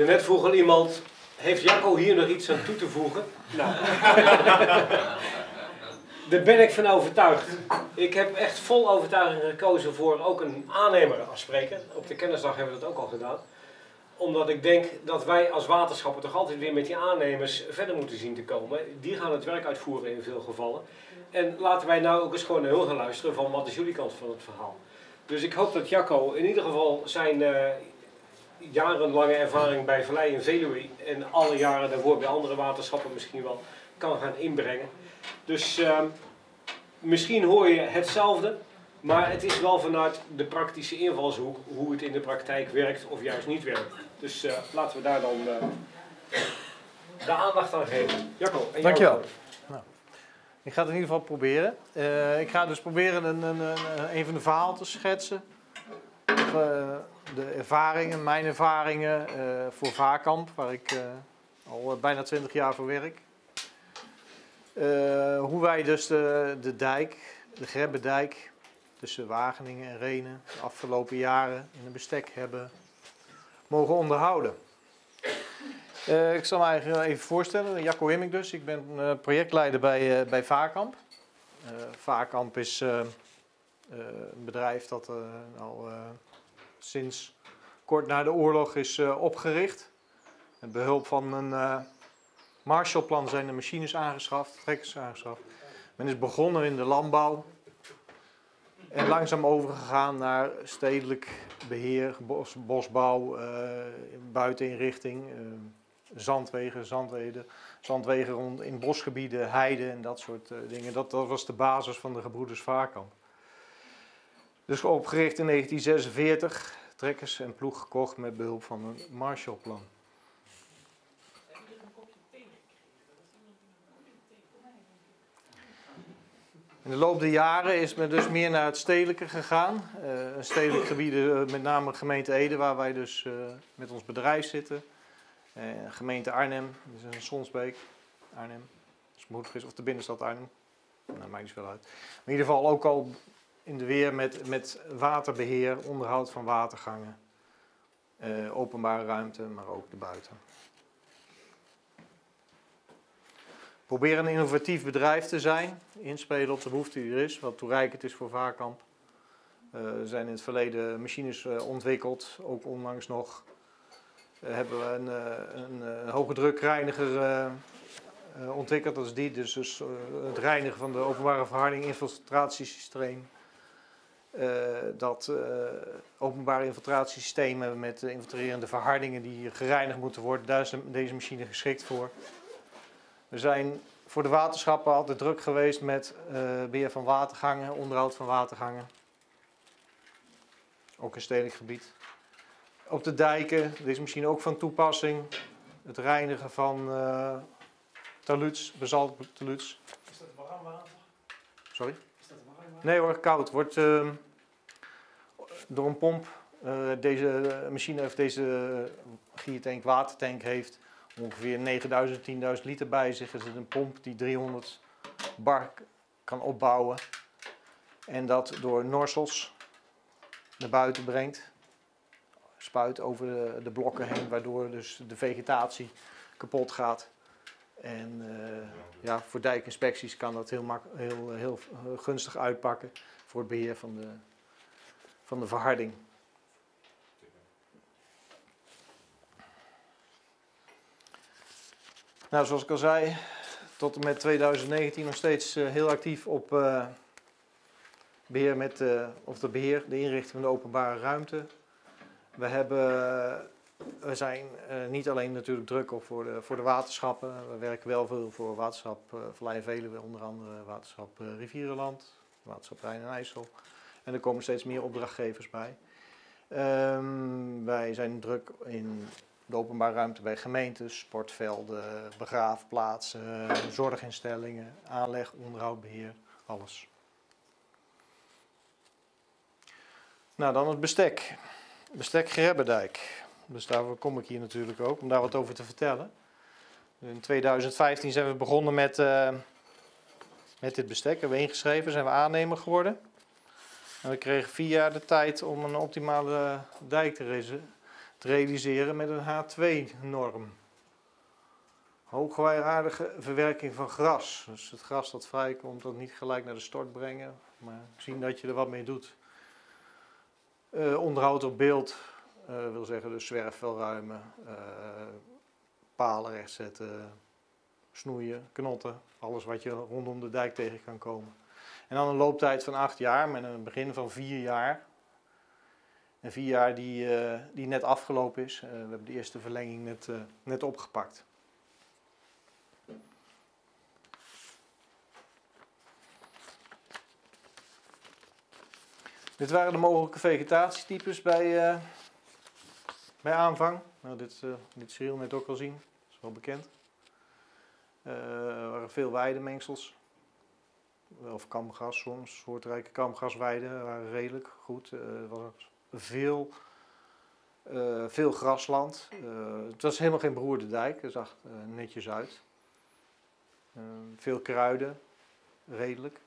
Daarnet vroeg al iemand, heeft Jacco hier nog iets aan toe te voegen? Nou, daar ben ik van overtuigd. Ik heb echt vol overtuiging gekozen voor ook een aannemer als spreker. Op de kennisdag hebben we dat ook al gedaan. Omdat ik denk dat wij als waterschappen toch altijd weer met die aannemers verder moeten zien te komen. Die gaan het werk uitvoeren in veel gevallen. En laten wij nou ook eens gewoon naar hun gaan luisteren van wat is jullie kant van het verhaal. Dus ik hoop dat Jacco in ieder geval zijn uh, jarenlange ervaring bij Vallei en Veluwe en alle jaren daarvoor bij andere waterschappen misschien wel kan gaan inbrengen. Dus uh, misschien hoor je hetzelfde, maar het is wel vanuit de praktische invalshoek hoe het in de praktijk werkt of juist niet werkt. Dus uh, laten we daar dan uh, de aandacht aan geven. Jacco, en Dankjewel. Nou, ik ga het in ieder geval proberen. Uh, ik ga dus proberen een, een, een, een van de verhalen te schetsen. De ervaringen, mijn ervaringen voor Vaarkamp, waar ik al bijna 20 jaar voor werk. Hoe wij dus de, de dijk, de Grebbedijk, tussen Wageningen en Renen, de afgelopen jaren in een bestek hebben mogen onderhouden. Ik zal me eigenlijk even voorstellen, Jacco Himming dus. Ik ben projectleider bij, bij Vaarkamp. Vaarkamp is een bedrijf dat al sinds kort na de oorlog is opgericht. Met behulp van een Marshallplan zijn de machines aangeschaft, trekkers aangeschaft. Men is begonnen in de landbouw en langzaam overgegaan naar stedelijk beheer, bos, bosbouw, uh, buiteninrichting, zandwegen, zandwegen, zandwegen rond in bosgebieden, heiden en dat soort dingen. Dat, dat, was de basis van de gebroeders Vaarkamp. Dus opgericht in 1946, trekkers en ploeg gekocht met behulp van een Marshallplan. In de loop der jaren is men dus meer naar het stedelijke gegaan. Uh, stedelijk gebied, uh, met name gemeente Ede, waar wij dus uh, met ons bedrijf zitten. gemeente Arnhem, dus een Sonsbeek, Arnhem. Dus of de binnenstad Arnhem. Nou, maakt niet veel uit. In ieder geval ook al in de weer met, met waterbeheer, onderhoud van watergangen. openbare ruimte, maar ook de buiten. Probeer een innovatief bedrijf te zijn, inspelen op de behoefte die er is, wat toereikend is voor Vaarkamp. Uh, er zijn in het verleden machines uh, ontwikkeld, ook onlangs nog hebben we een, een, hoge drukreiniger ontwikkeld, is die, dus, dus het reinigen van de openbare verharding infiltratiesysteem. Dat openbare infiltratiesystemen met infiltrerende verhardingen die gereinigd moeten worden, daar is deze machine geschikt voor. We zijn voor de waterschappen altijd druk geweest met uh, beheer van watergangen, onderhoud van watergangen. Ook in stedelijk gebied. Op de dijken, dit is misschien ook van toepassing. Het reinigen van uh, taluds, taluds. Is dat warm water? Sorry? Is dat warm water? Nee hoor, koud. Wordt uh, door een pomp, uh, deze machine of deze giertank, watertank heeft ongeveer 9000, 10.000 liter bij zich. Er zit een pomp die 300 bar kan opbouwen. En dat door norsels naar buiten brengt. Spuit over de, de blokken heen, waardoor dus de vegetatie kapot gaat. En uh, ja, voor dijkinspecties kan dat heel, mak heel, heel gunstig uitpakken voor het beheer van de, van de verharding. Nou, zoals ik al zei, tot en met 2019 nog steeds uh, heel actief op uh, beheer met, of de beheer, de inrichting van de openbare ruimte. We, hebben, we zijn niet alleen natuurlijk druk op voor de, voor de waterschappen. We werken wel veel voor waterschap uh, Vallei Veluwe, onder andere waterschap Rivierenland, waterschap Rijn en IJssel. En er komen steeds meer opdrachtgevers bij. Um, wij zijn druk in de openbare ruimte bij gemeentes, sportvelden, begraafplaatsen, zorginstellingen, aanleg, onderhoud, beheer, alles. Nou, dan het bestek. Bestek Grebbendijk. Dus daar kom ik hier natuurlijk ook, om daar wat over te vertellen. In 2015 zijn we begonnen met, uh, met dit bestek. Hebben we ingeschreven, zijn we aannemer geworden. En we kregen vier jaar de tijd om een optimale dijk te realiseren met een H2-norm. Hoogwaardige verwerking van gras. Dus het gras dat vrijkomt, dat niet gelijk naar de stort brengen, maar zien dat je er wat mee doet. Eh, onderhoud op beeld wil zeggen dus zwerfvelruimen, uh, palen rechtzetten, snoeien, knotten. Alles wat je rondom de dijk tegen kan komen. En dan een looptijd van acht jaar met een begin van vier jaar. En vier jaar die, die net afgelopen is. we hebben de eerste verlenging net, net opgepakt. Dit waren de mogelijke vegetatietypes bij, bij aanvang. Nou, dit uh, liet Cyril net ook al zien, dat is wel bekend. Uh, er waren veel weidemengsels. Of kamgras soms, soortrijke kamgrasweiden waren redelijk goed. er was veel, veel grasland. het was helemaal geen beroerde dijk, het zag netjes uit. veel kruiden, redelijk.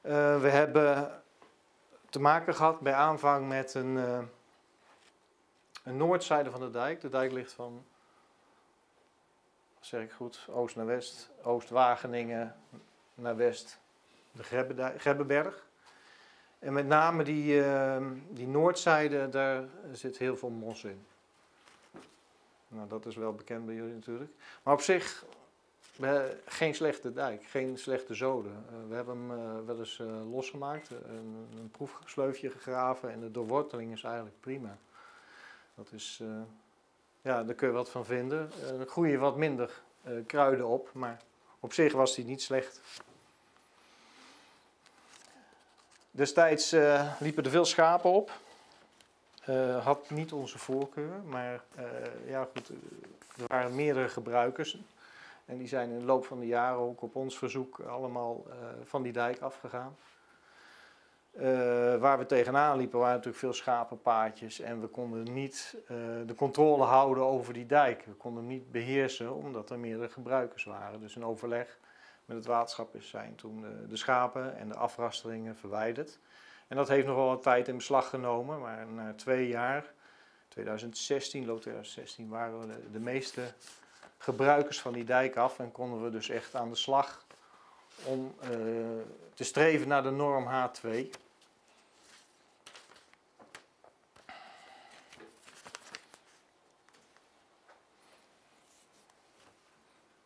we hebben te maken gehad bij aanvang met een, een noordzijde van de dijk. De dijk ligt van, zeg ik goed, oost naar west, Oost-Wageningen naar west, de Grebbeberg. En met name die, uh, die noordzijde, daar zit heel veel mos in. Nou, dat is wel bekend bij jullie natuurlijk. Maar op zich geen slechte dijk, geen slechte zoden. Uh, we hebben hem uh, wel eens uh, losgemaakt, een, een proefsleufje gegraven en de doorworteling is eigenlijk prima. Dat is, ja, daar kun je wat van vinden. er groeien wat minder kruiden op, maar op zich was die niet slecht. Destijds liepen er veel schapen op. had niet onze voorkeur, maar ja, goed, er waren meerdere gebruikers. En die zijn in de loop van de jaren ook op ons verzoek allemaal van die dijk afgegaan. Uh, waar we tegenaan liepen waren natuurlijk veel schapenpaadjes en we konden niet uh, de controle houden over die dijk. We konden hem niet beheersen omdat er meerdere gebruikers waren. Dus in overleg met het waterschap zijn toen de, de schapen en de afrasteringen verwijderd. En dat heeft nog wel wat tijd in beslag genomen, maar na twee jaar, 2016, loop 2016, waren we de, meeste gebruikers van die dijk af en konden we dus echt aan de slag om te streven naar de norm H2.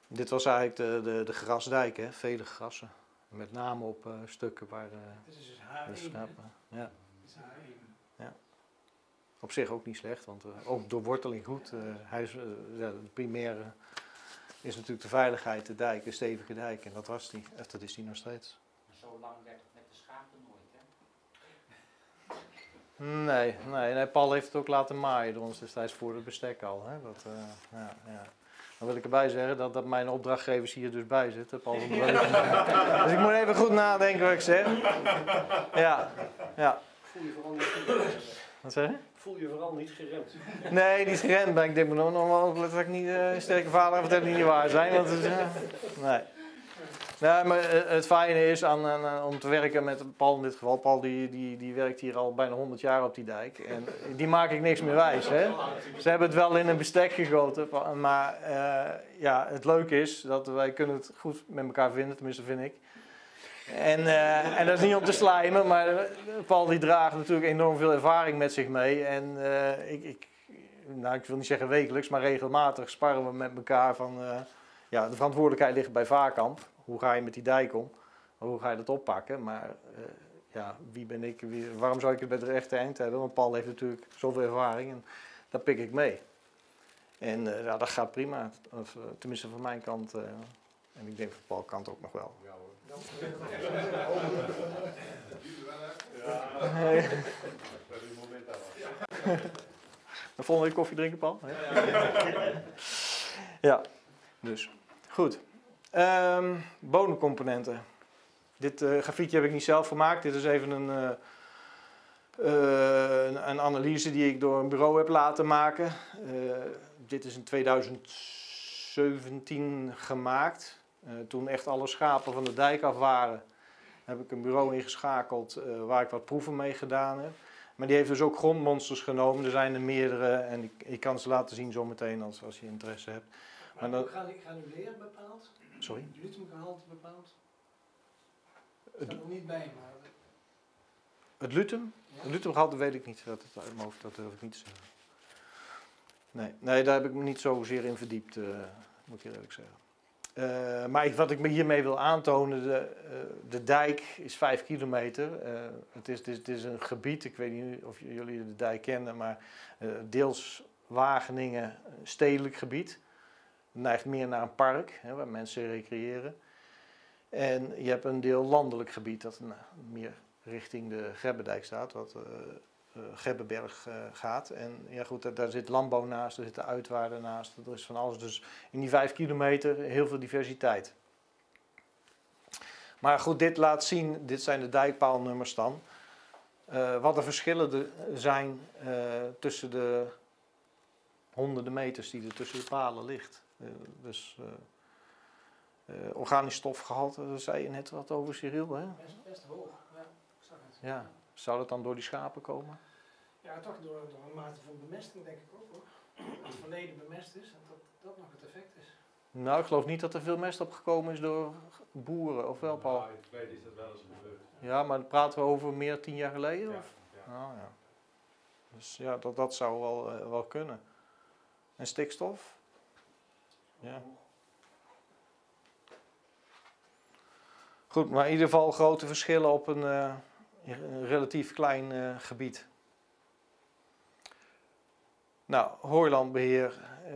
Dit was eigenlijk de, de, de grasdijk, hè? vele grassen. Met name op uh, stukken waar uh, Dit is dus H1, de schapen. Ja. ja. Op zich ook niet slecht, want uh, ook door worteling goed. hij is, ja, de primaire is natuurlijk de veiligheid, de dijk, de stevige dijk. En dat was die. Of dat is die nog steeds. Zo lang werd het met de schapen nooit, hè? Nee, nee, nee, Paul heeft het ook laten maaien door ons destijds voor het bestek al. Hè? Dat, uh, ja, ja. Dan wil ik erbij zeggen dat, dat mijn opdrachtgevers hier dus bij zitten. Paul dus ik moet even goed nadenken wat ik zeg. Ja, ja. Voel je vooral niet Wat zeg je? Voel je vooral niet geremd? Nee, niet geremd. Maar ik denk me nog wel dat ik niet uh, sterke vader of dat niet waar zijn. Want het, uh, nee. Nee, maar het fijne is aan, aan, om te werken met Paul in dit geval. Paul die, die, die werkt hier al bijna 100 jaar op die dijk. En die maak ik niks meer wijs. Hè? Ze hebben het wel in een bestek gegoten. Maar uh, ja, het leuke is dat wij kunnen het goed met elkaar vinden. Tenminste vind ik. En, uh, en dat is niet om te slijmen, maar Paul die draagt natuurlijk enorm veel ervaring met zich mee. En ik, ik, nou, ik wil niet zeggen wekelijks, maar regelmatig sparren we met elkaar van... Ja, de verantwoordelijkheid ligt bij Vaarkamp. Hoe ga je met die dijk om? Hoe ga je dat oppakken? Maar ja, wie ben ik? Wie, waarom zou ik het bij de rechte eind hebben? Want Paul heeft natuurlijk zoveel ervaring en dat pik ik mee. En ja, dat gaat prima. Of, tenminste van mijn kant. en ik denk van Paul kant ook nog wel. Ja, Nee. De volgende week koffie drinken, Paul? Ja, dus. Goed. Um, bodemcomponenten. Dit uh, grafietje heb ik niet zelf gemaakt. Dit is even een, uh, uh, een, een, analyse die ik door een bureau heb laten maken. dit is in 2017 gemaakt. Toen echt alle schapen van de dijk af waren, heb ik een bureau ingeschakeld waar ik wat proeven mee gedaan heb. Maar die heeft dus ook grondmonsters genomen. Er zijn er meerdere en ik, ik kan ze laten zien zometeen als, als je interesse hebt. Maar dan- hoe gaan gaan die leer bepaald? Sorry? Lutumgehalte bepaald? Het- Staat er niet bij, maar... Het lutum? Ja. Het lutumgehalte weet ik niet. Dat, het uit mijn hoofd, dat durf ik niet te zeggen. Nee, nee, daar heb ik me niet zozeer in verdiept, eh, moet ik eerlijk zeggen. Eh, maar ik- wat ik me hiermee wil aantonen, de, eh, de dijk is vijf kilometer. Het, is, het, is, het is een gebied, ik weet niet of jullie de dijk kennen, maar deels Wageningen, stedelijk gebied. Neigt meer naar een park, hè, waar mensen recreëren. En je hebt een deel landelijk gebied dat nou, meer richting de Grebbendijk staat, wat eh eh, Grebbeberg eh, gaat. En ja goed, daar, zit landbouw naast, er zitten uitwaarden naast, er is van alles. Dus in die vijf kilometer heel veel diversiteit. Maar goed, dit laat zien, dit zijn de dijkpaalnummers dan. wat de verschillen de- zijn tussen de honderden meters die er tussen de palen ligt. Eh, dus eh, eh, organisch stofgehalte, daar zei je net wat over, Cyril. Hè? Best, best hoog, ja. Ik zag het. Ja. Zou dat dan door die schapen komen? Ja, toch door, door een mate van bemesting denk ik ook hoor. Dat het verleden bemest is en dat dat nog het effect is. Nou, ik geloof niet dat er veel mest opgekomen is door boeren, of wel Paul? Nou, in het verleden is dat wel eens gebeurd. Ja, maar praten we over meer dan tien jaar geleden? Ja, Of? ja. Oh, ja. Dus ja, dat, dat zou wel, wel kunnen. En stikstof? Ja. Goed, maar in ieder geval grote verschillen op een, eh, relatief klein eh, gebied. Nou, hooilandbeheer eh,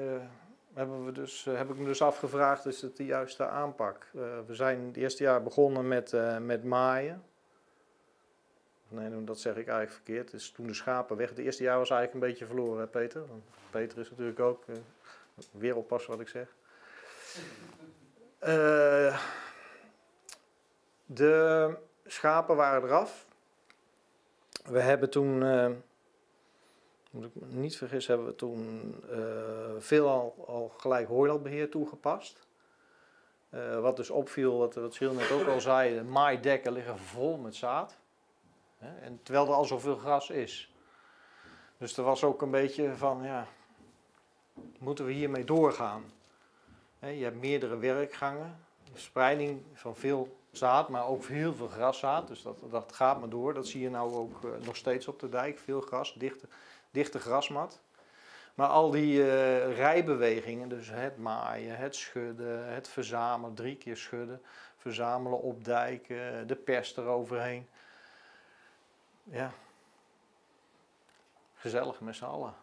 hebben we dus, heb ik me dus afgevraagd, is het de juiste aanpak? We zijn het eerste jaar begonnen met, met maaien. Nee, dat zeg ik eigenlijk verkeerd. Dus toen de schapen weg. Het eerste jaar was eigenlijk een beetje verloren, hè, Peter? Want Peter is natuurlijk ook weer oppassen wat ik zeg. Eh, de schapen waren eraf. We hebben toen, eh, moet ik me niet vergis, hebben we toen eh, veelal al gelijk hooilandbeheer toegepast. Wat dus opviel, wat, wat Cyril net ook al zei, de maaidekken liggen vol met zaad. Hè, en terwijl er al zoveel gras is. Dus er was ook een beetje van, ja, moeten we hiermee doorgaan? Je hebt meerdere werkgangen, spreiding van veel zaad, maar ook heel veel graszaad. Dus dat, dat gaat maar door. Dat zie je nou ook eh, nog steeds op de dijk. Veel gras, dichte, dichte grasmat. Maar al die eh, rijbewegingen, dus het maaien, het schudden, het verzamelen, drie keer schudden, verzamelen op dijken, de pest eroverheen. Ja. Gezellig met z'n allen.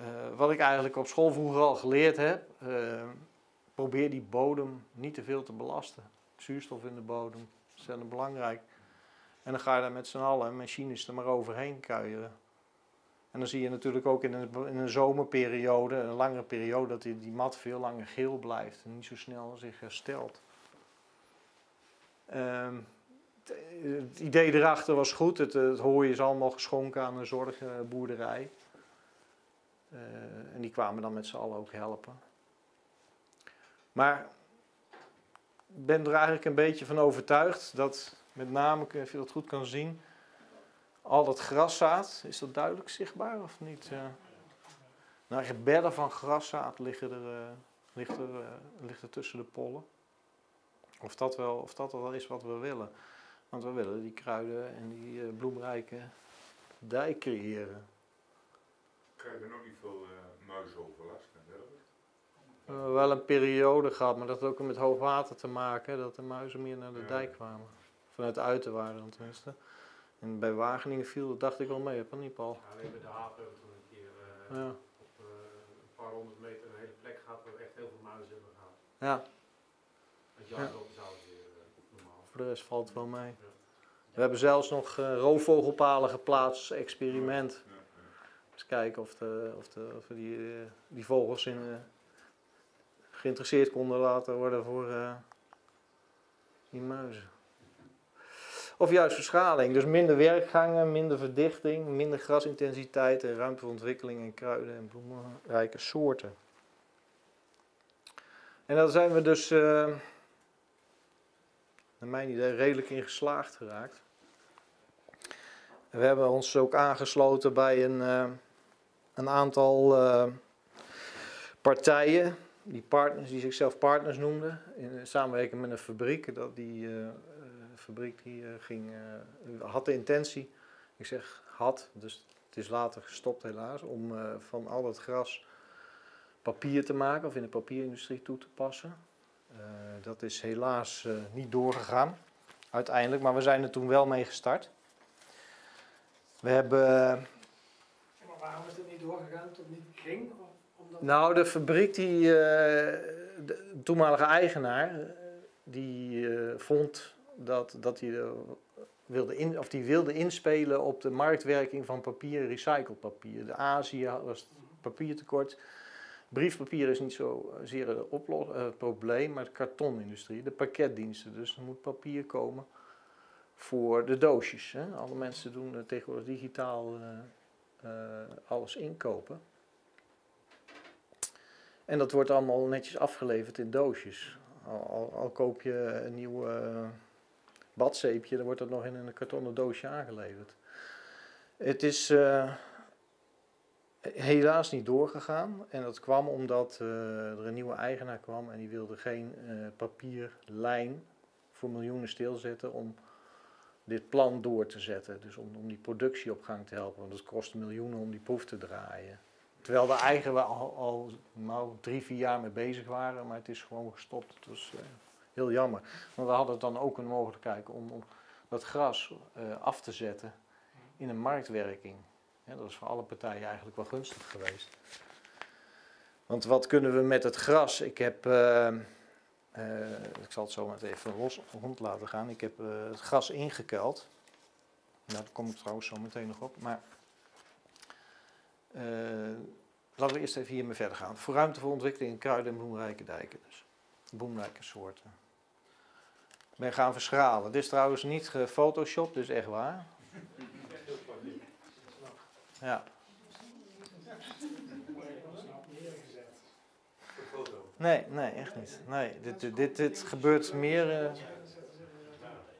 Eh, wat ik eigenlijk op school vroeger al geleerd heb, eh, probeer die bodem niet te veel te belasten. Zuurstof in de bodem, ontzettend belangrijk. En dan ga je daar met z'n allen, machines er maar overheen kuieren. En dan zie je natuurlijk ook in een, in een zomerperiode, een langere periode, dat die, mat veel langer geel blijft en niet zo snel zich herstelt. Ehm, het, het idee erachter was goed. Het, het hooi is allemaal geschonken aan een zorgboerderij. Eh, en die kwamen dan met z'n allen ook helpen. Maar ik ben er eigenlijk een beetje van overtuigd dat, met name, of je dat goed kan zien, al dat graszaad, is dat duidelijk zichtbaar of niet? Ja. Nou, bedden van graszaad liggen er, eh, ligt er, eh, ligt er tussen de pollen. Of dat, wel, of dat wel is wat we willen. Want we willen die kruiden en die bloemrijke dijk creëren. Krijg je ook niet veel uh, muizenoverlast en dergelijke? We hebben wel een periode gehad, maar dat had ook met hoog water te maken, dat de muizen meer naar de Ja. dijk kwamen. Vanuit de uiterwaarden dan tenminste. En bij Wageningen viel dat, dacht ik wel mee, heb je niet, Paul? Ja, alleen met de haven hebben we toen een keer eh, Ja. op eh, een paar honderd meter een hele plek gehad waar we echt heel veel muizen hebben gehad. ja, Het jaar erop zou het weer eh, normaal. voor de rest valt het wel mee. We hebben zelfs nog eh, roofvogelpalen geplaatst als experiment. Eens kijken of, de, of, de, of we die, eh, die vogels in, eh, geïnteresseerd konden laten worden voor eh, die muizen. Of juist verschaling. Dus minder werkgangen, minder verdichting, minder grasintensiteit en ruimte voor ontwikkeling en kruiden en bloemrijke soorten. En daar zijn we dus, naar mijn idee, redelijk in geslaagd geraakt. We hebben ons ook aangesloten bij een, een aantal eh, partijen, die, partners, die zichzelf partners noemden, in samenwerking met een fabriek. Dat die eh, eh, fabriek die, ging, had de intentie, ik zeg had, dus het is later gestopt helaas, om van al dat gras papier te maken of in de papierindustrie toe te passen. Dat is helaas niet doorgegaan uiteindelijk, maar we zijn er toen wel mee gestart. We hebben, doorgegaan tot niet ging? Omdat nou de fabriek die, eh, de toenmalige eigenaar, eh, die eh, vond dat, dat hij wilde, in, of die wilde inspelen op de marktwerking van papier en recyclepapier. De Azië was papiertekort. Briefpapier is niet zo zeer het oplo- eh, het probleem, maar de kartonindustrie, de pakketdiensten. Dus er moet papier komen voor de doosjes. Hè. Alle mensen doen tegenwoordig digitaal alles inkopen. En dat wordt allemaal netjes afgeleverd in doosjes. Al, al, koop je een nieuw eh, badzeepje, dan wordt dat nog in een kartonnen doosje aangeleverd. Het is eh, helaas niet doorgegaan. En dat kwam omdat eh, er een nieuwe eigenaar kwam en die wilde geen eh, papierlijn voor miljoenen stilzetten om dit plan door te zetten. Dus om, om die productie op gang te helpen, want het kost miljoenen om die proef te draaien. Terwijl daar eigenlijk we al, al nou, drie, vier jaar mee bezig waren, maar het is gewoon gestopt. Het was eh, heel jammer. Want we hadden dan ook een mogelijkheid om, om dat gras eh, af te zetten in een marktwerking. Dat is voor alle partijen eigenlijk wel gunstig geweest. Want wat kunnen we met het gras? Ik heb, eh, ik zal het zo maar even los rond laten gaan. Ik heb eh, het gras ingekuild. Nou, daar kom ik trouwens zo meteen nog op. Maar eh, laten we eerst even hiermee verder gaan. Voor ruimte voor ontwikkeling in kruiden en bloemrijke dijken. Dus. Bloemrijke soorten. Ben gaan verschralen. Dit is trouwens niet gefotoshopt, dus echt waar. Ja. Nee, nee, echt niet. Nee, dit, dit, dit, dit gebeurt meer. eh,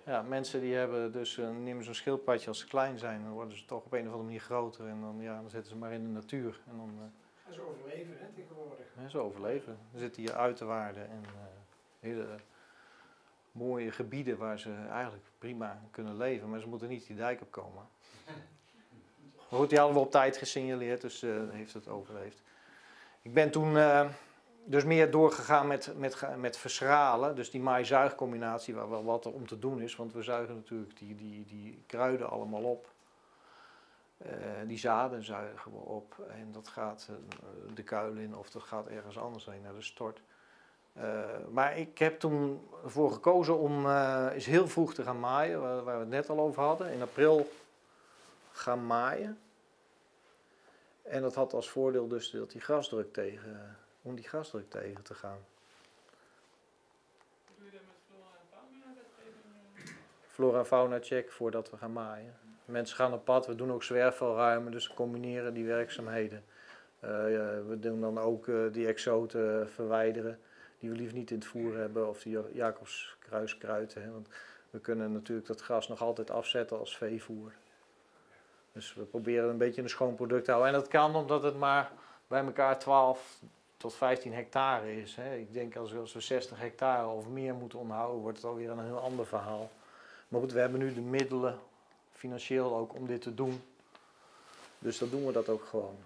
ja, mensen die hebben dus, eh, nemen zo'n schildpadje als ze klein zijn, dan worden ze toch op een of andere manier groter. En dan, ja, dan zetten ze maar in de natuur. En dan Dat is overleven hè, tegenwoordig. ja, ze overleven. Er zitten hier uiterwaarden en hele mooie gebieden waar ze eigenlijk prima kunnen leven. Maar ze moeten niet die dijk opkomen. Maar goed, die hadden we op tijd gesignaleerd, dus heeft het overleefd. Ik ben toen dus meer doorgegaan met, met, met verschralen. Dus die maai-zuigcombinatie, waar wel wat er om te doen is. Want we zuigen natuurlijk die, die, die kruiden allemaal op. Eh, die zaden zuigen we op. En dat gaat eh, de kuil in of dat gaat ergens anders heen, naar de stort. Eh, maar ik heb toen ervoor gekozen om eens heel vroeg te gaan maaien, waar, waar we het net al over hadden. In april gaan maaien. En dat had als voordeel dus dat die grasdruk tegen, om die grasdruk tegen te gaan. Doe je dat met flora en fauna wetgeving? Flora en fauna check voordat we gaan maaien. Mensen gaan op pad, we doen ook zwerfvuilruimen, dus we combineren die werkzaamheden. Eh, we doen dan ook eh, die exoten verwijderen, die we liever niet in het voer hebben, of die Jacobskruiskruiden. Hè, want we kunnen natuurlijk dat gras nog altijd afzetten als veevoer. Dus we proberen een beetje een schoon product te houden. En dat kan omdat het maar bij elkaar 12 tot 15 hectare is. Hè. Ik denk als we, als we 60 hectare of meer moeten onderhouden, wordt het alweer een heel ander verhaal. Maar goed, we hebben nu de middelen, financieel ook, om dit te doen. Dus dan doen we dat ook gewoon.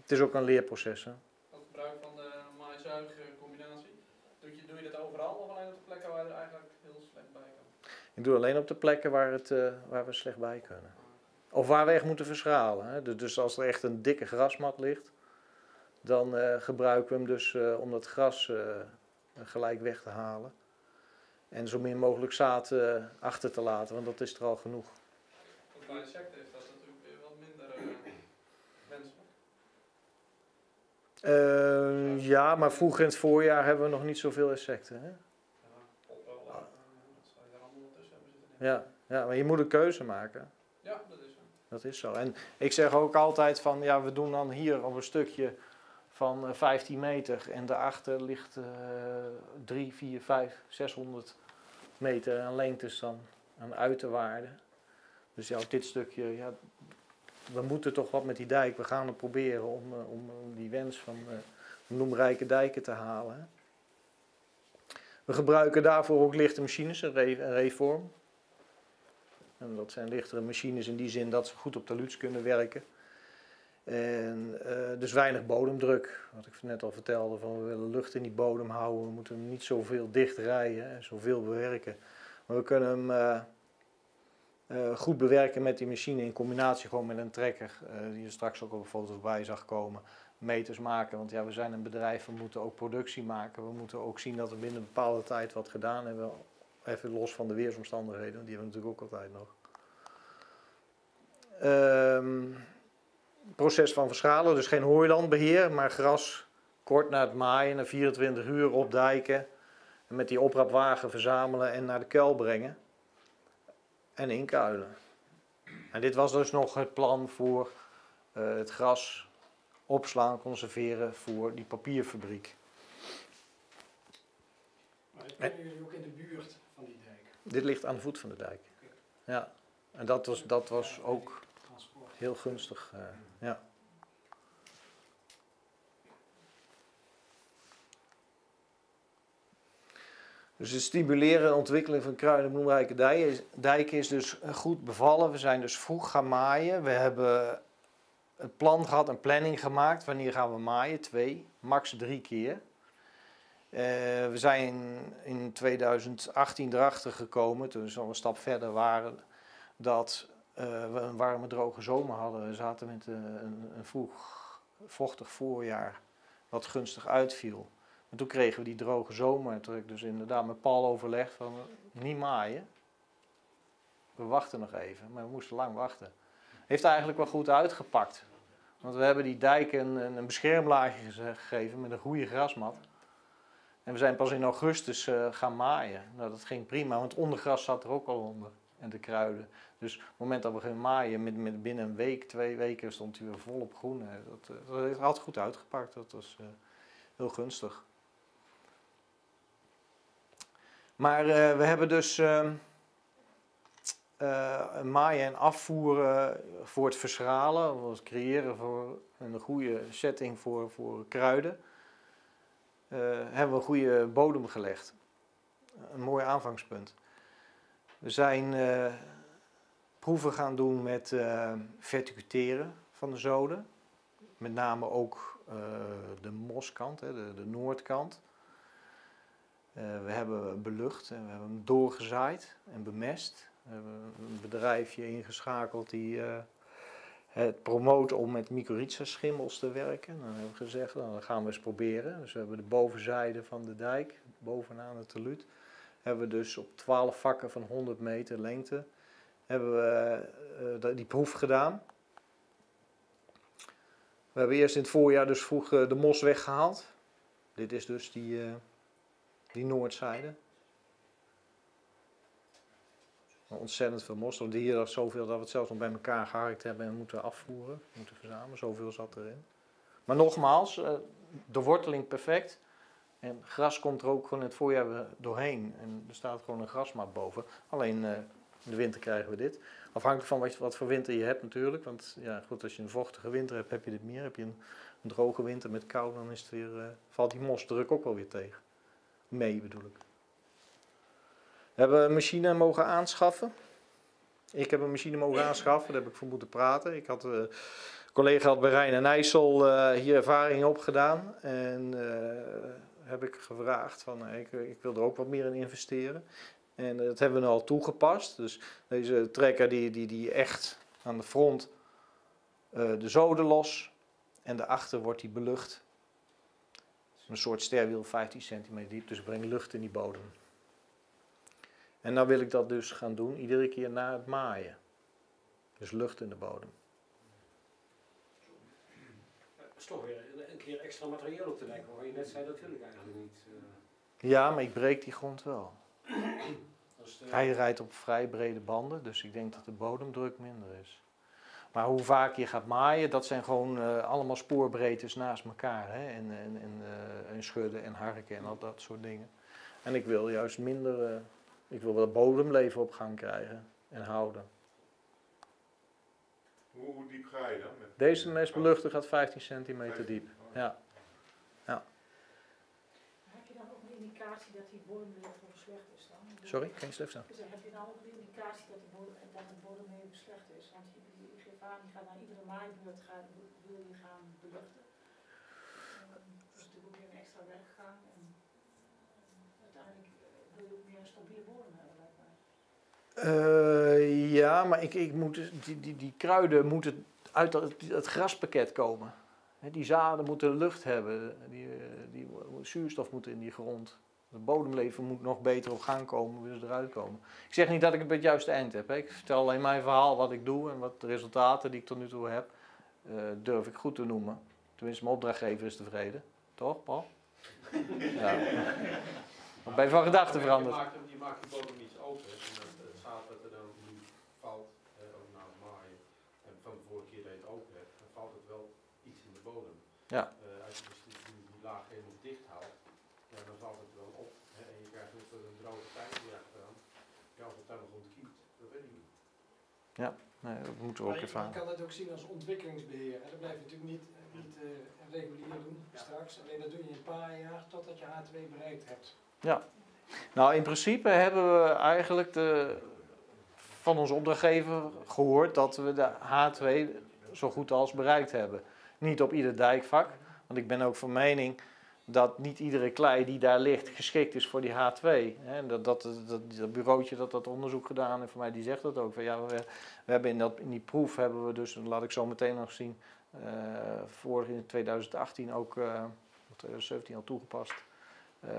Het is ook een leerproces. Hè? Ook gebruik van de maai-zuig combinatie. Doe je, doe je dat overal of alleen op de plekken waar er eigenlijk heel slecht bij kan? Ik doe alleen op de plekken waar, het, eh, waar we slecht bij kunnen. Of waar we echt moeten verschralen. Hè? Dus- Dus als er echt een dikke grasmat ligt, dan eh, gebruiken we hem dus eh, om dat gras eh, gelijk weg te halen. En zo min mogelijk zaad achter te laten, want dat is er al genoeg. Ook bij insecten is dat natuurlijk weer wat minder wenselijk. Eh, ja, maar vroeger in het voorjaar hebben we nog niet zoveel insecten. Hè? Ja, ja, maar je moet een keuze maken. Ja, dat is zo. Dat is zo. En ik zeg ook altijd van, ja, we doen dan hier op een stukje van eh, 15 meter en daarachter ligt eh 3, 4, 5, 600 meter aan lengtes dan, aan uiterwaarden. Dus ja, dit stukje, ja, we moeten toch wat met die dijk. We gaan het proberen om, eh, om eh, die wens van uh, noemrijke dijken te halen. We gebruiken daarvoor ook lichte machines, een, re reform. En dat zijn lichtere machines in die zin dat ze goed op de luts kunnen werken. En uh, dus weinig bodemdruk. Wat ik net al vertelde, van we willen lucht in die bodem houden. We moeten hem niet zoveel dicht rijden en zoveel bewerken. Maar we kunnen hem uh, uh, goed bewerken met die machine in combinatie gewoon met een trekker. die je straks ook op een foto voorbij zag komen. Meters maken, want ja, we zijn een bedrijf, we moeten ook productie maken. We moeten ook zien dat we binnen een bepaalde tijd wat gedaan hebben. Even los van de weersomstandigheden, die hebben we natuurlijk ook altijd nog. Ehm proces van verschalen, dus geen hooilandbeheer, maar gras kort na het maaien, na 24 uur opdijken. En met die oprapwagen verzamelen en naar de kuil brengen. En inkuilen. En dit was dus nog het plan voor uh, het gras opslaan, conserveren voor die papierfabriek. Maar kennen jullie ook in de buurt van die dijk? Dit ligt aan de voet van de dijk. Ja, en dat was, dat was ook heel gunstig. Uh, ja. Dus het stimuleren en ontwikkeling van kruiden en bloemrijke dijken is dus goed bevallen. We zijn dus vroeg gaan maaien. We hebben het plan gehad, een planning gemaakt. Wanneer gaan we maaien? Twee, max drie keer. Uh, we zijn in 2018 erachter gekomen, toen we een stap verder waren, dat we een warme droge zomer hadden. We zaten met een, een, een vroeg vochtig voorjaar wat gunstig uitviel. En toen kregen we die droge zomer. Ik dus inderdaad met Paul overlegd van niet maaien. We wachten nog even, maar we moesten lang wachten. Heeft eigenlijk wel goed uitgepakt. Want we hebben die dijk een, een beschermlaagje gegeven met een goede grasmat. En we zijn pas in augustus uh, gaan maaien. Nou, dat ging prima, want ondergras zat er ook al onder. En de kruiden. Dus op het moment dat we gingen maaien, met, binnen een week, twee weken, stond hij weer volop groen. Dat, dat had goed uitgepakt. Dat was uh, heel gunstig. Maar we hebben dus uh, maaien en afvoeren voor het verschralen, het creëren voor een goede setting voor, voor kruiden. hebben we een goede bodem gelegd. Een mooi aanvangspunt. We zijn proeven gaan doen met uh, verticuteren van de zoden. Met name ook uh, de moskant, de, de noordkant. We hebben belucht en we hebben hem doorgezaaid en bemest. We hebben een bedrijfje ingeschakeld die het promoot om met mycorrhiza schimmels te werken. Dan hebben we gezegd, nou, dan gaan we eens proberen. Dus we hebben de bovenzijde van de dijk, bovenaan het teluut, hebben we dus op 12 vakken van 100 meter lengte hebben we uh, die proef gedaan. We hebben eerst in het voorjaar dus vroeg uh, de mos weggehaald. Dit is dus die, uh, die noordzijde. Ontzettend veel mos. Want hier is zoveel dat we het zelfs nog bij elkaar geharkt hebben en moeten afvoeren. Moeten verzamelen. Zoveel zat erin. Maar nogmaals, de worteling perfect. En gras komt er ook gewoon in het voorjaar doorheen. En er staat gewoon een grasmat boven. Alleen in de winter krijgen we dit. Afhankelijk van wat, wat voor winter je hebt natuurlijk. Want ja, goed, als je een vochtige winter hebt, heb je dit meer. Heb je een, een droge winter met kou, dan is het weer, uh, valt die mosdruk ook wel weer tegen. Mee bedoel ik. We hebben een machine mogen aanschaffen. Ik heb een machine mogen aanschaffen, daar heb ik voor moeten praten. Ik had, uh, collega had bij Rijn en IJssel hier ervaring opgedaan. En heb ik gevraagd van, ik, ik wil er ook wat meer in investeren. En dat hebben we nu al toegepast. Dus deze trekker die, die, die echt aan de front uh, de zoden los. En daarachter wordt die belucht. Een soort sterwiel 15 centimeter diep. Dus breng lucht in die bodem. En nou wil ik dat dus gaan doen iedere keer na het maaien. Dus lucht in de bodem. Toch weer keer extra materiaal op te lijken. Waar je net zei, dat wil ik eigenlijk niet. Uh... Ja, maar ik breek die grond wel. Hij rijdt op vrij brede banden, dus ik denk dat de bodemdruk minder is. Maar hoe vaak je gaat maaien, dat zijn gewoon uh, allemaal spoorbreedtes naast elkaar. Hè? En, en, en, uh, en, schudden en harken en al dat soort dingen. En ik wil juist minder, uh, ik wil dat bodemleven op gang krijgen en houden. Hoe, hoe diep ga je dan? Met, Deze mes beluchten gaat 15 centimeter diep. Ja. Heb je dan ook een indicatie dat die bodemleven slecht is dan? Sorry, geen slecht staan. Dus heb je dan ook een indicatie dat, die bodem, dat de bodemleven slecht is? Want je, geeft aan, gaat naar iedere maaibeurt gaan, wil je gaan beluchten. Dat is natuurlijk ook weer een extra werkgang. En, en uiteindelijk eh, wil je ook meer een stabiele bodem hebben, blijkbaar. Eh, ja, maar ik, ik moet, dus- die, die, die kruiden moeten uit dat, het graspakket komen. Die zaden moeten lucht hebben, die, die zuurstof moet in die grond. Het bodemleven moet nog beter op gang komen, wil ze eruit komen. Ik zeg niet dat ik het bij het juiste eind heb. Hè. Ik vertel alleen mijn verhaal, wat ik doe en wat de resultaten die ik tot nu toe heb, eh, durf ik goed te noemen. Tenminste, mijn opdrachtgever is tevreden. Toch, Paul? ja. Ben je van gedachten veranderd? Je maakt, hem, je maakt die bodem iets open en het, het zaad dat er dan nu valt, eh, ook na het maaien, en van de vorige keer dat je het open hebt, dan valt het wel iets in de bodem. Ja. Eh, als je dus die, die, die laag helemaal dicht houdt, ja, dan valt het wel op. Hè, en je krijgt ook een droge tijd weer achteraan. Ja, of het dan nog ontkiemt, dat weet ik niet. Nee, dat moeten we ook even je kan het ook zien als ontwikkelingsbeheer. En dat blijf je natuurlijk niet, eh, niet eh, regulier doen straks. Alleen dat doe je een paar jaar totdat je H2 bereikt hebt. Nou, in principe hebben we eigenlijk de, van onze opdrachtgever gehoord dat we de H2 zo goed als bereikt hebben. Niet op ieder dijkvak, want ik ben ook van mening dat niet iedere klei die daar ligt geschikt is voor die H2. Hè, dat, dat, dat, dat bureautje dat dat onderzoek gedaan heeft, voor mij die zegt dat ook. Van, ja, we, we hebben in, dat, in die proef hebben we dus, laat ik zo meteen nog zien, eh vorig in 2018 ook, eh 2017 al toegepast. Eh,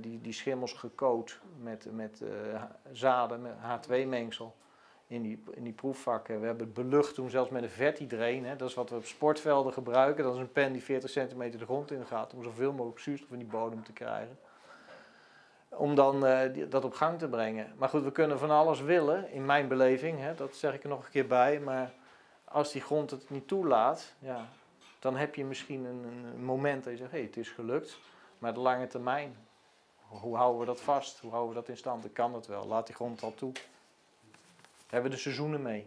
die, die schimmels gecoat met, met zaden, met H2-mengsel in die, in die proefvakken. We hebben het belucht toen zelfs met een vertidrain. Dat is wat we op sportvelden gebruiken. Dat is een pen die 40 centimeter de grond in gaat om zoveel mogelijk zuurstof in die bodem te krijgen. Om dan eh, dat op gang te brengen. Maar goed, we kunnen van alles willen, in mijn beleving. Hè, dat zeg ik er nog een keer bij. Maar als die grond het niet toelaat, ja, dan heb je misschien een, een- moment dat je zegt, hé, hey, het is gelukt. Maar de lange termijn, hoe houden we dat vast? Hoe houden we dat in stand? Kan dat wel. Laat die grond al toe. Hebben we de seizoenen mee.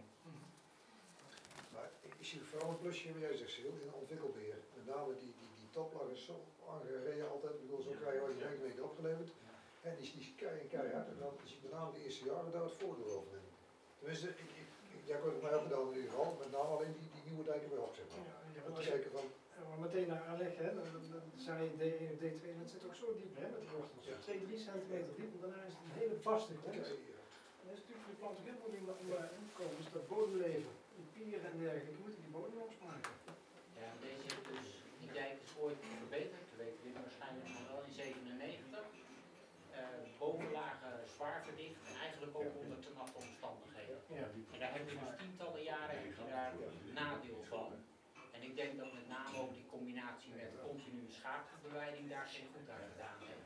Maar ik ik zie vooral een plusje jij zegt, Sil, in ontwikkelbeheer. Met name die, die, die toplaag is zo aangereden altijd. Ik bedoel, zo krijg je al die rekenwegen opgeleverd. En die, die is kei- keihard. En dan zie je met name de eerste jaren daar het voordeel over nemen. Tenminste, ik, ik, ik, jij kunt het mij ook in ieder geval. Met name alleen die, die nieuwe dijken weer op, zeg maar. Ja, Om te kijken van, maar meteen naar aanleg, hè, dan, je D1 of D2, en dat zit ook zo diep hè, met die wortels. Ja. 2, 3 centimeter diep, en daarna is het een hele vaste grond. Dat is natuurlijk de plant ook heel moeilijk om daar in te komen. Dus dat bodemleven, die pieren en dergelijke, moeten die bodem losmaken. Ja, deze heeft dus, die dijk is ooit verbeterd, dat weten jullie waarschijnlijk nog wel, in 97. Eh, bovenlagen zwaar verdicht en eigenlijk ook onder te natte omstandigheden. Ja. En daar heb je dus tientallen jaren heb je daar nadeel van. En ik denk dat met name ook die combinatie met continue schaapgebewijding daar geen goed aan gedaan heeft.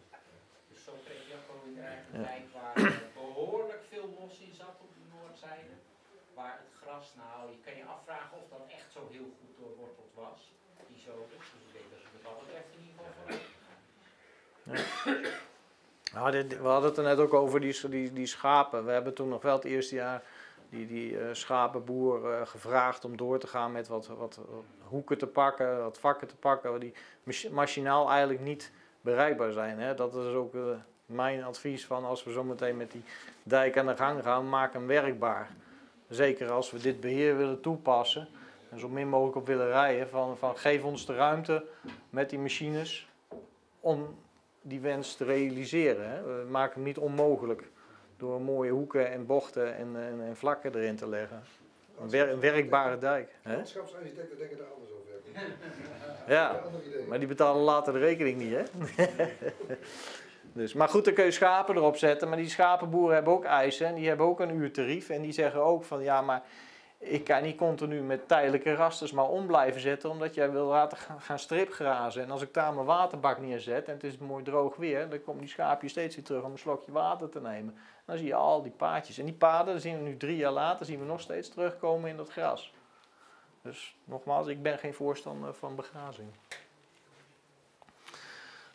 Dus zo kreeg je ook gewoon in Ja. dijk waar eh, behoorlijk veel mos in zat op de noordzijde. Waar het gras, nou, je kan je afvragen of dat echt zo heel goed doorworteld was, die zomers. Dus ik denk dat ze het wat betreft in ieder geval vooruit. Nou, dit- we hadden het er net ook over die, die, die schapen. We hebben toen nog wel het eerste jaar die, die eh, schapenboer eh, gevraagd om door te gaan met wat, wat, hoeken te pakken, wat vakken te pakken, die mach- machinaal eigenlijk niet bereikbaar zijn. Hè. Dat is ook eh, mijn advies van als we zo meteen met die dijk aan de gang gaan, maak hem werkbaar. Zeker als we dit beheer willen toepassen en zo min mogelijk op willen rijden, van, van geef ons de ruimte met die machines om die wens te realiseren. Hè. We maken hem niet onmogelijk door mooie hoeken en bochten en, en, en vlakken erin te leggen. Een, wer- een werkbare dijk. Hè? Landschapsarchitecten denken daar anders over. Ja, maar die betalen later de rekening niet, hè? dus, maar goed, dan kun je schapen erop zetten. Maar die schapenboeren hebben ook eisen en die hebben ook een uurtarief. En die zeggen ook van, ja, maar ik kan niet continu met tijdelijke rasters maar om blijven zetten, omdat jij wil laten gaan, stripgrazen. En als ik daar mijn waterbak neerzet en het is mooi droog weer, dan komt die schaapje steeds weer terug om een slokje water te nemen. Dan zie je al die paadjes. En die paden, zien we nu drie jaar later, zien we nog steeds terugkomen in dat gras. Dus nogmaals, ik ben geen voorstander van begrazing.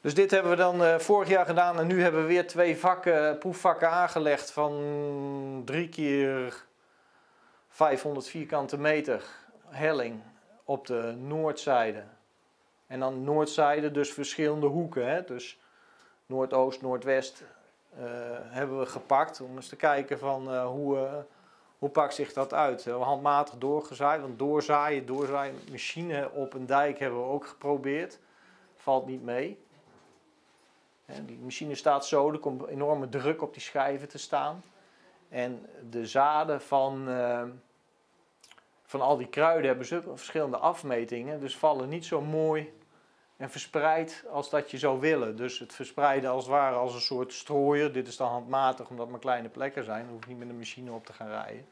Dus dit hebben we dan eh, vorig jaar gedaan en nu hebben we weer twee vakken, proefvakken aangelegd van drie keer 500 vierkante meter helling op de noordzijde. En dan noordzijde dus verschillende hoeken. Hè? Dus noordoost, noordwest eh, hebben we gepakt om eens te kijken van eh, hoe, eh, hoe pakt zich dat uit. We handmatig doorgezaaid, want doorzaaien, doorzaaien, machine op een dijk hebben we ook geprobeerd. Valt niet mee. Hè, Die machine staat zo, er komt enorme druk op die schijven te staan. En de zaden van, eh, van al die kruiden hebben zulke verschillende afmetingen, dus vallen niet zo mooi en verspreid als dat je zou willen. Dus het verspreiden als het ware als een soort strooier. Dit is dan handmatig omdat het maar kleine plekken zijn, hoef ik niet met een machine op te gaan rijden.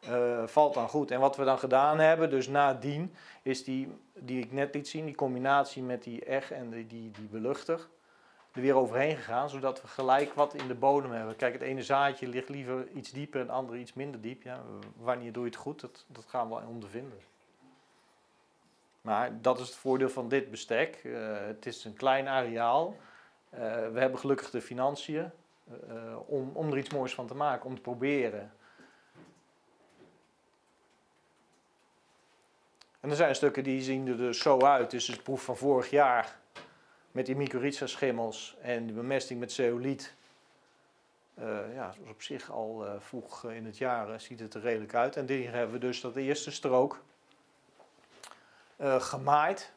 Eh, valt dan goed. En wat we dan gedaan hebben, dus nadien, is die, die ik net liet zien, die combinatie met die eg en die, die, die beluchter, er weer overheen gegaan, zodat we gelijk wat in de bodem hebben. Kijk, het ene zaadje ligt liever iets dieper en het andere iets minder diep. Ja, wanneer doe je het goed, dat, dat gaan we ondervinden. Maar dat is het voordeel van dit bestek. Eh, het is een klein areaal. Eh, we hebben gelukkig de financiën eh, om, om er iets moois van te maken, om te proberen. En er zijn stukken die zien er dus zo uit. Dus het proef van vorig jaar met die mycorrhiza schimmels en de bemesting met zeoliet. Eh, ja, op zich al vroeg in het jaar ziet het er redelijk uit. En hier hebben we dus dat eerste strook eh, gemaaid.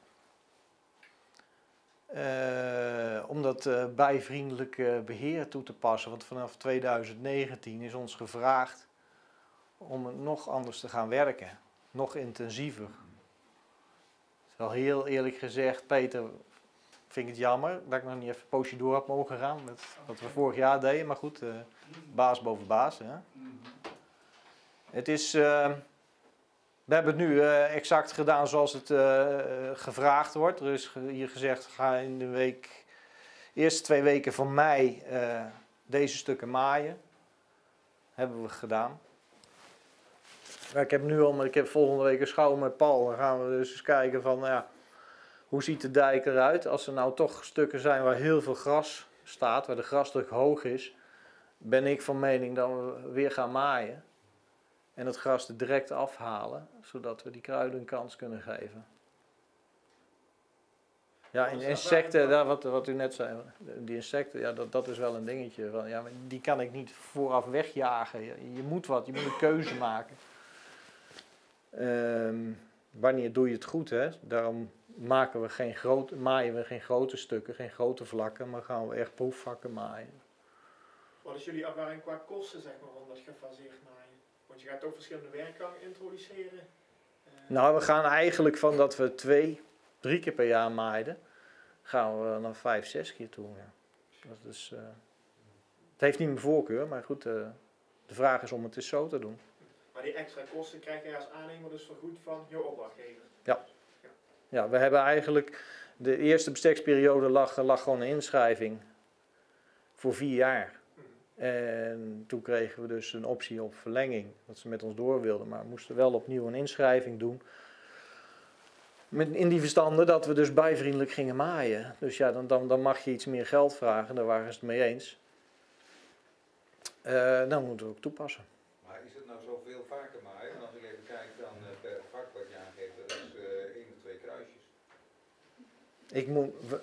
Eh, om dat eh, bijvriendelijk eh, beheer toe te passen. Want vanaf 2019 is ons gevraagd om het nog anders te gaan werken. Nog intensiever. Wel heel eerlijk gezegd, Peter, vind ik het jammer dat ik nog niet even een poosje door had mogen gaan met wat we vorig jaar deden. Maar goed, baas boven baas. Hè? Het is, we hebben het nu eh, exact gedaan zoals het eh, gevraagd wordt. Er is hier gezegd, ga in de week, eerste twee weken van mei eh, deze stukken maaien. Hebben we gedaan. Ik heb nu al, ik heb volgende week een schouw met Paul. Dan gaan we dus eens kijken van, nou ja, hoe ziet de dijk eruit? Als er nou toch stukken zijn waar heel veel gras staat, waar de grasdruk hoog is, ben ik van mening dat we weer gaan maaien. En het gras er direct afhalen, zodat we die kruiden een kans kunnen geven. Ja, en insecten, daar, wat, wat u net zei, die insecten, ja, dat, dat is wel een dingetje. Van, ja, maar die kan ik niet vooraf wegjagen. Je, je moet wat, je moet een keuze maken. Ehm, wanneer doe je het goed, hè? Daarom maken we geen grote, maaien we geen grote stukken, geen grote vlakken, maar gaan we echt proefvakken maaien. Wat is jullie ervaring qua kosten, zeg maar, om dat gefaseerd maaien? Want je gaat toch verschillende werkgangen introduceren. Eh, Nou, we gaan eigenlijk van dat we twee, drie keer per jaar maaiden, gaan we naar vijf, zes keer toe. Ja. Dat is, eh, het heeft niet mijn voorkeur, maar goed, eh, de vraag is om het eens zo te doen. Maar die extra kosten krijg je als aannemer dus vergoed van je opdrachtgever. Ja, we hebben eigenlijk, de eerste besteksperiode lag, lag gewoon een inschrijving voor vier jaar. En toen kregen we dus een optie op verlenging, dat ze met ons door wilden, maar we moesten wel opnieuw een inschrijving doen. Met, in die verstande dat we dus bijvriendelijk gingen maaien. Dus ja, dan, dan, dan mag je iets meer geld vragen, daar waren ze het mee eens. Eh, dan moeten we ook toepassen. Maar is het nou zoveel vaker maaien? En als ik even kijk dan eh, per vak wat je aangeeft, dat is eh één of twee kruisjes. Ik moet, we-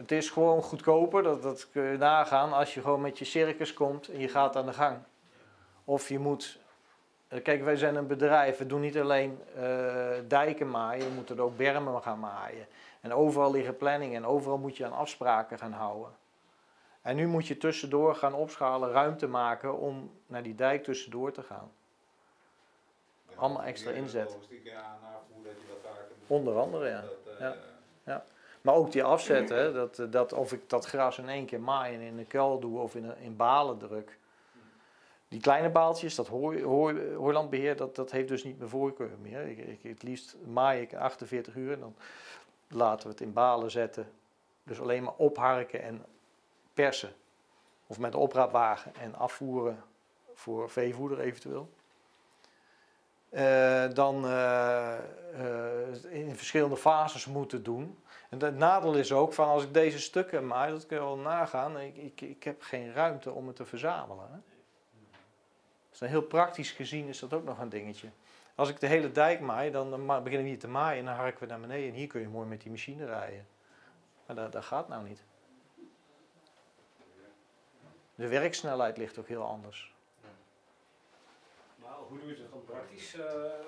het is gewoon goedkoper, dat, dat kun je nagaan, als je gewoon met je circus komt en je gaat aan de gang. Of je moet, eh, kijk wij zijn een bedrijf, we doen niet alleen eh, dijken maaien, we moeten er ook bermen gaan maaien. En overal liggen planningen en overal moet je aan afspraken gaan houden. En nu moet je tussendoor gaan opschalen, ruimte maken om naar die dijk tussendoor te gaan. Allemaal extra inzet. aan- moet Onder andere, ja. Dat, eh, Ja. Maar ook die afzetten, dat, eh, dat of ik dat gras in één keer maaien in een kuil doe of in, in balen druk. Die kleine baaltjes, dat hoor, hoor, Hoorlandbeheer, dat, dat heeft dus niet mijn voorkeur meer. Ik, ik, het liefst maai ik 48 uur en dan laten we het in balen zetten. Dus alleen maar opharken en persen. Of met de opraapwagen en afvoeren voor veevoeder eventueel. Eh, dan eh, in verschillende fases moeten doen. En het nadeel is ook van als ik deze stukken maai, dat kun je wel nagaan, ik, ik, ik heb geen ruimte om het te verzamelen. Hè? Dus heel praktisch gezien is dat ook nog een dingetje. Als ik de hele dijk maai, dan, beginnen we hier te maaien en dan harken we naar beneden. En hier kun je mooi met die machine rijden. Maar dat gaat nou niet. De werksnelheid ligt ook heel anders. Hoe doe je dat dan praktisch? Eh,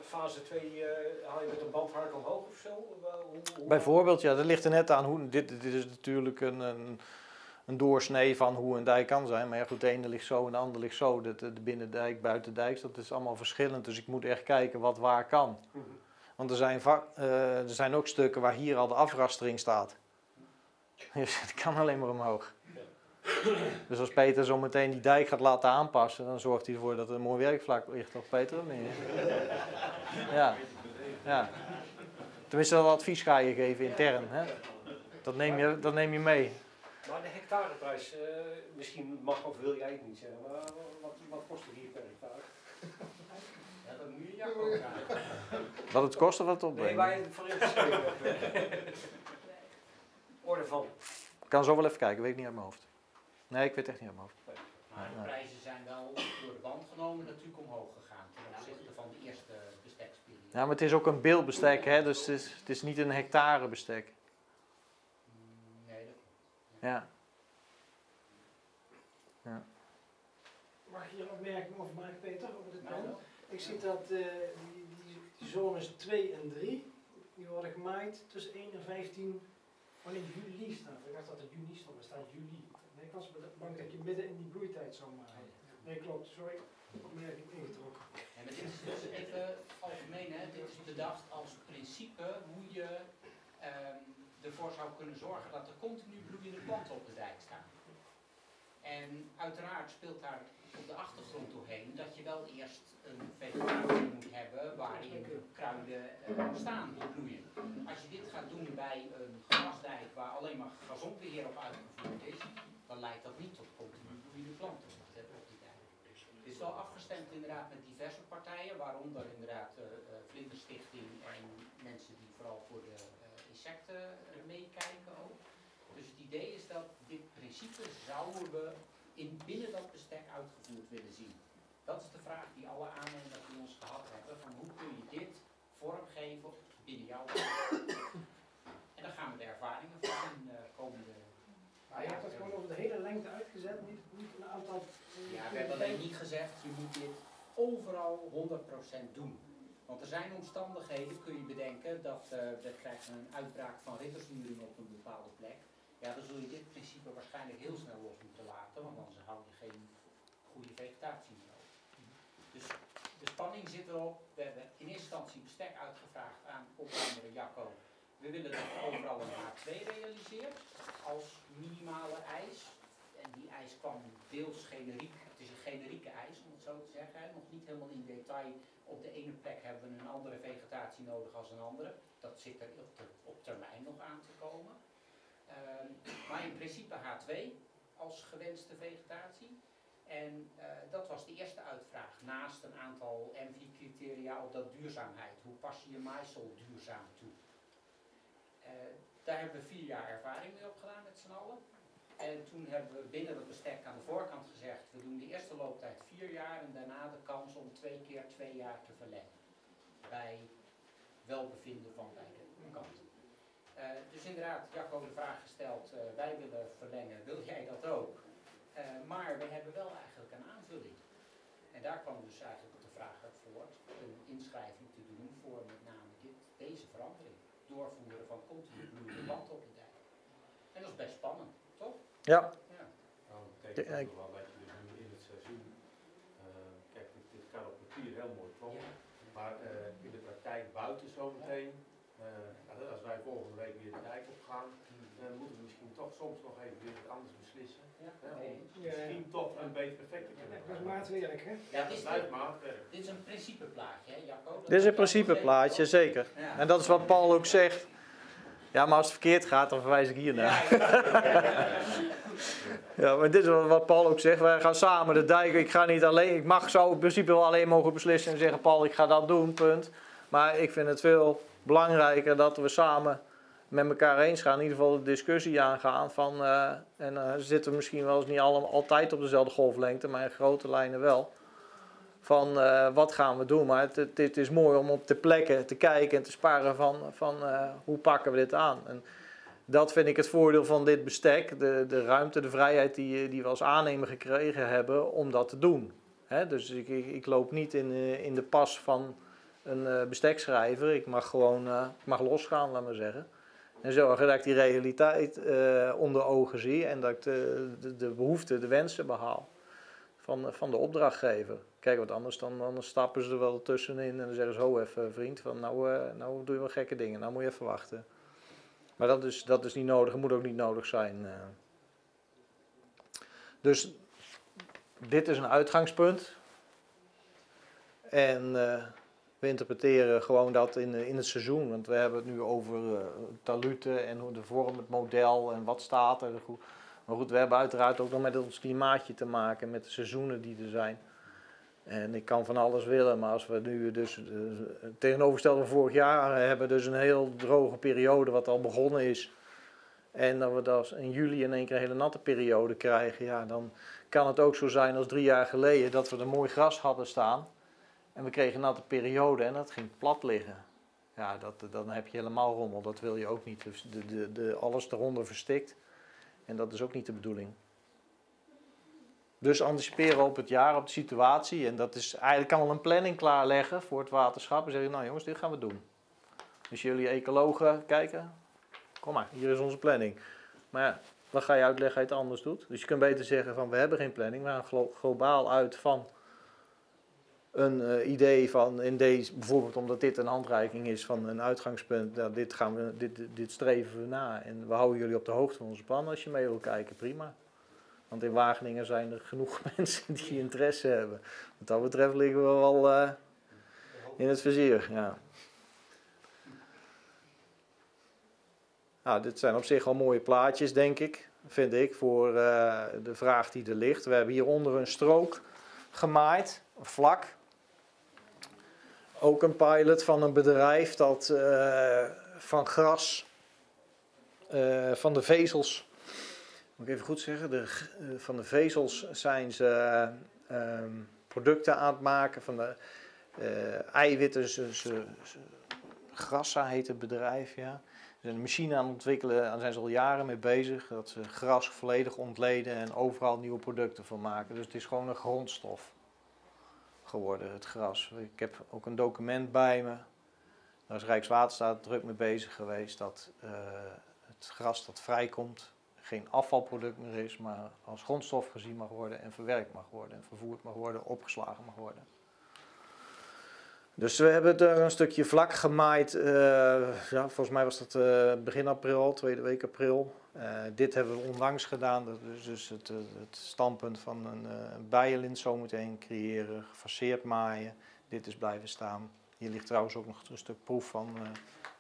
fase 2 eh, haal je met een bandhark omhoog of zo? Hoe- hoe- hoe- Bijvoorbeeld, ja, dat ligt er net aan hoe. Dit, dit is natuurlijk een, een, een doorsnee van hoe een dijk kan zijn. Maar ja, goed, de ene ligt zo en de andere ligt zo. De, de, binnendijk, buitendijk, dat is allemaal verschillend. Dus ik moet echt kijken wat waar kan. Mhm. Want er zijn, va- eh, er zijn ook stukken waar hier al de afrastering staat. Dus het kan alleen maar omhoog. Dus als Peter zo meteen die dijk gaat laten aanpassen, dan zorgt hij ervoor dat er een mooi werkvlak ligt, toch Peter? Of niet? Ja. ja. Tenminste, dat advies ga je geven intern. Hè? Dat, neem je, dat neem je mee. Maar de hectareprijs, eh, misschien mag of wil jij het niet zeggen, maar wat, wat kost het hier per hectare? Ja, dat moet je Jacco vragen. Wat het kost of wat het Nee, opbrengt. waar je voor ingeschreven hebt. Orde van. Ik kan zo wel even kijken, weet ik niet uit mijn hoofd. Nee, ik weet echt niet hoofd. Maar de prijzen zijn wel door de band genomen natuurlijk omhoog gegaan ten opzichte van de eerste besteksperiode. Ja, maar het is ook een beeldbestek, hè? dus het is, het is niet een hectare bestek. Mm, Nee, dat Ja. Mag ik hier een opmerking over maken, Peter, over dit Nou, plan? Ik zie dat eh, die, die, die zones 2 en 3, die worden gemaaid tussen 1 en 15, wanneer juli staat. Ik dacht dat het juni stond, maar staat juli. Nee, ik was bang dat je midden in die bloeitijd zou maaien. Nee, klopt, sorry. Opmerking ingetrokken. En dit is dus even algemeen, hè, dit is bedacht als principe hoe je ehm, ervoor zou kunnen zorgen dat er continu bloeiende planten op de dijk staan. En uiteraard speelt daar op de achtergrond doorheen dat je wel eerst een vegetatie moet hebben waarin kruiden eh, staan die bloeien. Als je dit gaat doen bij een grasdijk waar alleen maar gazonbeheer op uitgevoerd is, dan leidt dat niet tot continu bloeiende planten op die dijk. Het is wel afgestemd inderdaad met diverse partijen, waaronder inderdaad eh, Vlinderstichting en mensen die vooral voor de eh, insecten meekijken ook. Dus het idee is dat dit principe zouden we in binnen dat bestek uitgevoerd willen zien. Dat is de vraag die alle aannemers die ons gehad hebben, van hoe kun je dit vormgeven binnen jouw. En daar gaan we de ervaringen van in de komende Maar je hebt dat gewoon over de hele lengte uitgezet, niet, een aantal... eh, Ja, we hebben alleen niet gezegd, je moet dit overal 100% doen. Want er zijn omstandigheden, kun je bedenken, dat eh we krijgen een uitbraak van rittersmuren op een bepaalde plek. Ja, dan zul je dit principe waarschijnlijk heel snel los moeten laten, want anders hou je geen goede vegetatie meer over. Dus de spanning zit erop. We hebben in eerste instantie bestek uitgevraagd aan onder andere Jacco. We willen dat overal een H2 realiseert als minimale eis. En die eis kwam deels generiek. Het is een generieke eis, om het zo te zeggen. Nog niet helemaal in detail. Op de ene plek hebben we een andere vegetatie nodig als een andere. Dat zit er op termijn nog aan te komen. Ehm, maar in principe H2 als gewenste vegetatie. En eh, dat was de eerste uitvraag. Naast een aantal MV-criteria op dat duurzaamheid. Hoe pas je je maaisel duurzaam toe? Eh, daar hebben we vier jaar ervaring mee opgedaan met z'n allen. En toen hebben we binnen dat bestek aan de voorkant gezegd, we doen de eerste looptijd vier jaar en daarna de kans om twee keer twee jaar te verlengen. Bij welbevinden van beide kanten. Eh, dus inderdaad, Jacco de vraag gesteld, eh, wij willen verlengen, wil jij dat ook? Maar we hebben wel eigenlijk een aanvulling. En daar kwam dus eigenlijk de vraag uit voort, een inschrijving te doen voor met name dit, deze verandering. Doorvoeren van continu bloeiende land op de dijk. En dat is best spannend, toch? Ja. Ja. Nou, dat betekent ook nog wel dat je dus nu in het seizoen, eh, kijk, dit, dit kan op papier heel mooi kloppen, maar eh, in de praktijk buiten zometeen, eh, als wij volgende week weer de dijk op gaan, dan moeten we misschien toch soms nog even weer wat anders beslissen. Ja, hè, om misschien toch een beter effect te kunnen Dat is maken. maatwerk, hè? Ja, dat dit is, blijft maatwerk. dit is een principeplaatje, hè Jacco? Dat Dit is een principeplaatje, zeker. En dat is wat Paul ook zegt. Ja, maar als het verkeerd gaat, dan verwijs ik hier naar. Ja, maar dit is wat Paul ook zegt. Wij gaan samen de dijk. Ik ga niet alleen. Ik mag zo in principe wel alleen mogen beslissen en zeggen: Paul, ik ga dat doen, punt. Maar ik vind het veel belangrijker dat we samen met elkaar eens gaan. In ieder geval de discussie aangaan. Van, eh, en eh zitten we misschien wel eens niet allemaal, altijd op dezelfde golflengte, maar in grote lijnen wel. Van eh, wat gaan we doen. Maar het, is mooi om op de plekken te kijken en te sparen van, van eh, hoe pakken we dit aan. En dat vind ik het voordeel van dit bestek, de, de ruimte, de vrijheid die, die we als aannemer gekregen hebben om dat te doen. Hè, dus ik, ik, loop niet in, eh, in de pas van een eh, bestekschrijver. Ik mag gewoon eh, ik mag losgaan, laat maar zeggen. En zorgen dat ik die realiteit eh, onder ogen zie en dat ik de, de, de behoeften, de wensen behaal van, van de opdrachtgever. Kijk, wat anders dan, dan stappen ze er wel tussenin en dan zeggen ze, ho even vriend, van, nou, eh, nou doe je wel gekke dingen, nou moet je even wachten. Maar dat is, dat is niet nodig, moet ook niet nodig zijn. eh. Dus dit is een uitgangspunt. En eh, we interpreteren gewoon dat in, in het seizoen. Want we hebben het nu over eh taluten en hoe de vorm, het model en wat staat er. Maar goed, we hebben uiteraard ook nog met ons klimaatje te maken, met de seizoenen die er zijn. En ik kan van alles willen, maar als we nu dus eh, tegenovergesteld van vorig jaar hebben, dus een heel droge periode wat al begonnen is. En dat we dat in juli in één keer een hele natte periode krijgen, ja, dan kan het ook zo zijn als drie jaar geleden dat we er mooi gras hadden staan. En we kregen een natte periode en dat ging plat liggen. Ja, dat, dan heb je helemaal rommel, dat wil je ook niet. Dus de, de, de, alles eronder verstikt. En dat is ook niet de bedoeling. Dus anticiperen op het jaar, op de situatie. En dat is eigenlijk kan wel een planning klaarleggen voor het waterschap. En zeggen, nou jongens, dit gaan we doen. Dus jullie ecologen kijken, kom maar, hier is onze planning. Maar ja, wat ga je uitleggen als je het anders doet? Dus je kunt beter zeggen van, we hebben geen planning. We gaan glo- globaal uit van een eh, idee van, in deze, bijvoorbeeld omdat dit een handreiking is van een uitgangspunt. Nou, dit, gaan we, dit, dit streven we na. En we houden jullie op de hoogte van onze plannen. Als je mee wil kijken, prima. Want in Wageningen zijn er genoeg mensen die interesse hebben. Wat dat betreft liggen we wel eh, in het vizier. Ja. Nou, dit zijn op zich al mooie plaatjes, denk ik. Vind ik, voor eh, de vraag die er ligt. We hebben hieronder een strook gemaaid, vlak. Ook een pilot van een bedrijf dat eh, van gras, eh, van de vezels, moet ik even goed zeggen, de, eh, van de vezels zijn ze eh, ehm, producten aan het maken, van de eiwitten, ze, ze, ze- Grassa heet het bedrijf, ja. Ze zijn een machine aan het ontwikkelen, daar zijn ze al jaren mee bezig, dat ze gras volledig ontleden en overal nieuwe producten van maken. Dus het is gewoon een grondstof geworden, het gras. Ik heb ook een document bij me. Daar is Rijkswaterstaat druk mee bezig geweest dat eh, het gras dat vrijkomt geen afvalproduct meer is, maar als grondstof gezien mag worden en verwerkt mag worden en vervoerd mag worden, opgeslagen mag worden. Dus we hebben er een stukje vlak gemaaid. eh, ja, volgens mij was dat eh, begin april, tweede week april. Eh, dit hebben we onlangs gedaan. Dat is dus het, eh, het standpunt van een eh, bijenlint zometeen creëren, gefaseerd maaien. Dit is blijven staan. Hier ligt trouwens ook nog een stuk proef van eh,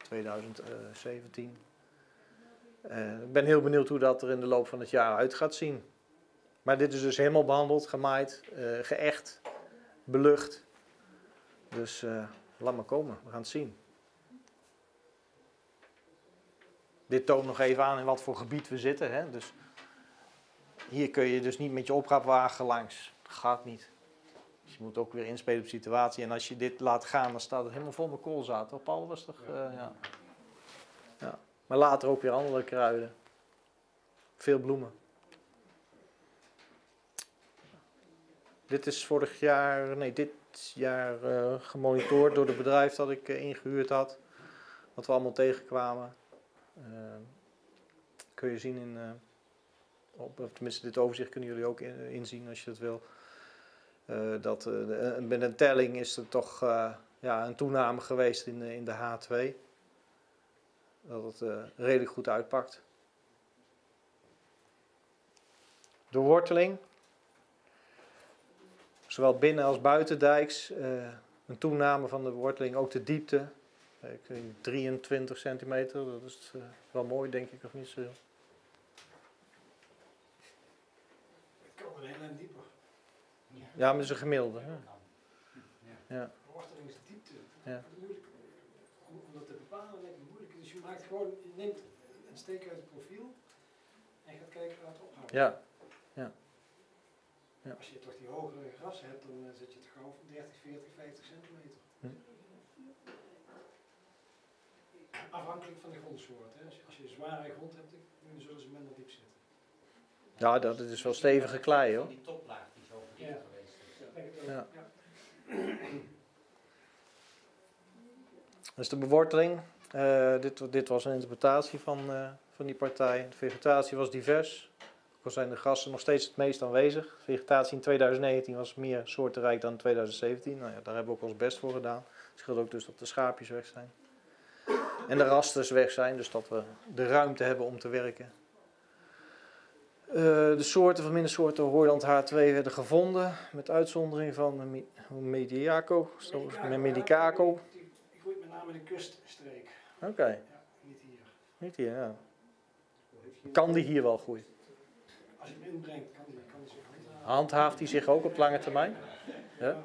2017. Eh, ik ben heel benieuwd hoe dat er in de loop van het jaar uit gaat zien. Maar dit is dus helemaal behandeld, gemaaid, geëcht, belucht. Dus laat maar komen, we gaan het zien. Dit toont nog even aan in wat voor gebied we zitten. Hè? Dus hier kun je dus niet met je opraapwagen langs. Dat gaat niet. Dus je moet ook weer inspelen op de situatie. En als je dit laat gaan, dan staat het helemaal vol met koolzaad. Toch, Paul? Was toch, eh, ja. Ja. Maar later ook weer andere kruiden. Veel bloemen. Dit is vorig jaar, nee, dit jaar eh, gemonitord door het bedrijf dat ik eh, ingehuurd had. Wat we allemaal tegenkwamen. Eh, kun je zien in, eh, op, of tenminste dit overzicht kunnen jullie ook in- inzien als je dat wil. Eh, dat eh, eh, met een telling is er toch eh, ja, een toename geweest in, in de H2. Dat het eh, redelijk goed uitpakt. De worteling. Zowel binnen als buitendijks. eh, een toename van de worteling, ook de diepte. Ik weet niet, 23 centimeter, dat is eh, wel mooi denk ik, of niet zo? Ik kan een heel eind dieper. Ja, maar dat is een gemiddelde. Hè? Ja. De worteling is de diepte. Ja. Moeilijk. Om, dat te bepalen lijkt me moeilijk. Dus je maakt gewoon, je neemt een steek uit het profiel en je gaat kijken waar het ophoudt. Ja. Ja. Ja. Als je toch die hogere gras hebt, dan eh, zit je het gauw 30, 40, 50 centimeter. Afhankelijk van de grondsoort. Hè. Als, je, als je zware grond hebt, dan zullen ze minder diep zitten. Ja, dat is wel stevige klei hoor. Die toplaag die zo verdiend Ja. geweest is. Ja. Ja. Dus de beworteling. eh, dit, dit was een interpretatie van, eh, van die partij. De vegetatie was divers. Ook al zijn de grassen nog steeds het meest aanwezig. Vegetatie in 2019 was meer soortenrijk dan in 2017. Nou ja, daar hebben we ook ons best voor gedaan. Het scheelt ook dus dat de schaapjes weg zijn. En de rasters weg zijn, dus dat we de ruimte hebben om te werken. Eh, de soorten van mindersoorten Hooiland H2 werden gevonden, met uitzondering van Mediaco, zoals met Medicaco. Die, die groeit met name in de kuststreek. Oké, Ja, niet hier. niet hier, ja. Kan die hier wel groeien? Als je hem inbrengt, kan die, kan die zich. Handhaaft die zich ook op lange termijn? Ja. Ja.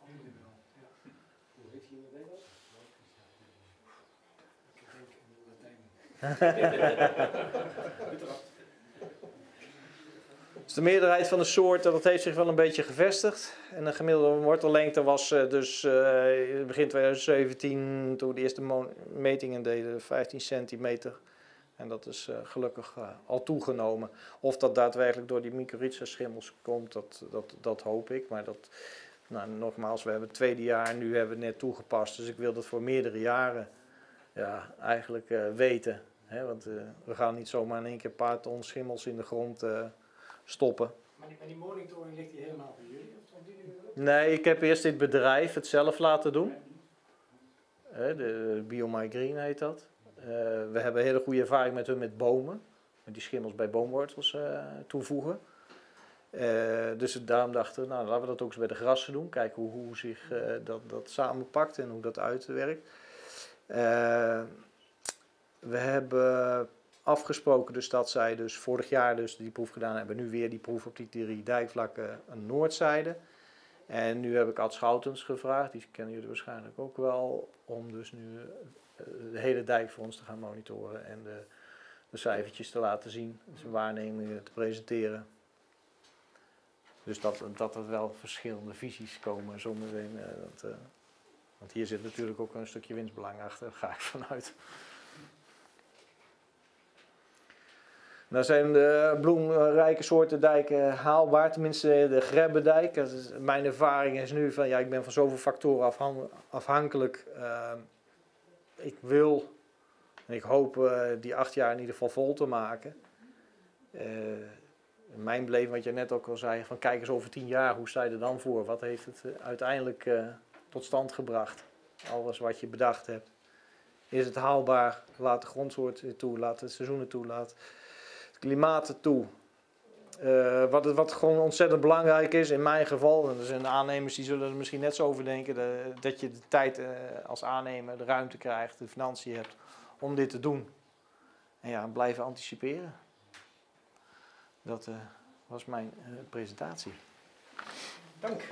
Andere wel, ja. Ik denk in Latijn. Dus de meerderheid van de soorten, dat heeft zich wel een beetje gevestigd. En de gemiddelde wortellengte was eh, dus eh, begin 2017, toen we de eerste metingen deden, 15 centimeter. En dat is eh, gelukkig al toegenomen. Of dat daadwerkelijk door die mycorrhiza schimmels komt, dat, dat, dat hoop ik. Maar dat, nou, nogmaals, we hebben het tweede jaar, nu hebben we het net toegepast. Dus ik wil dat voor meerdere jaren ja, eigenlijk eh, weten. Hè? Want eh, we gaan niet zomaar in één keer een paar ton schimmels in de grond eh, stoppen. Maar die, maar die monitoring ligt die helemaal bij jullie? Of ook? Nee, ik heb eerst dit bedrijf het zelf laten doen. Hè, de BioMy Green heet dat. We hebben hele goede ervaring met hun met bomen. Met die schimmels bij boomwortels toevoegen. Eh, dus daarom dachten we, nou laten we dat ook eens bij de grassen doen. Kijken hoe, hoe zich dat, dat samenpakt en hoe dat uitwerkt. Eh, we hebben afgesproken dus dat zij dus vorig jaar dus die proef gedaan hebben. Nu weer die proef op die drie dijkvlakken aan noordzijde. En nu heb ik Ad Schoutens gevraagd, die kennen jullie waarschijnlijk ook wel, om dus nu eh, de hele dijk voor ons te gaan monitoren en de, de cijfertjes te laten zien, zijn waarnemingen te presenteren. Dus dat, dat er wel verschillende visies komen zometeen. eh, dat, want hier zit natuurlijk ook een stukje winstbelang achter, daar ga ik vanuit. Nou zijn de bloemrijke soorten dijken haalbaar, tenminste de Grebbendijk. Mijn ervaring is nu van, ja, ik ben van zoveel factoren afhan- afhankelijk. Uh, ik wil en ik hoop uh, die acht jaar in ieder geval vol te maken. Uh, in mijn beleving, wat je net ook al zei, van kijk eens over tien jaar, hoe sta je er dan voor? Wat heeft het uiteindelijk tot stand gebracht? Alles wat je bedacht hebt. Is het haalbaar? Laat de grondsoorten toe, laat de seizoenen toe, laat klimaat toe. Uh, wat, wat gewoon ontzettend belangrijk is, in mijn geval, en zijn aannemers die zullen er misschien net zo over denken, de, dat je de tijd uh, als aannemer, de ruimte krijgt, de financiën hebt om dit te doen. En ja, blijven anticiperen. Dat uh, was mijn presentatie. Dank.